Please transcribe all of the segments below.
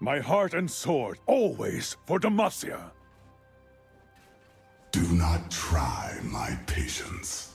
My heart and sword, always for Demacia. Do not try my patience.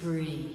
Spree.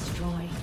Destroyed.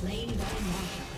Slain Baron Nashor.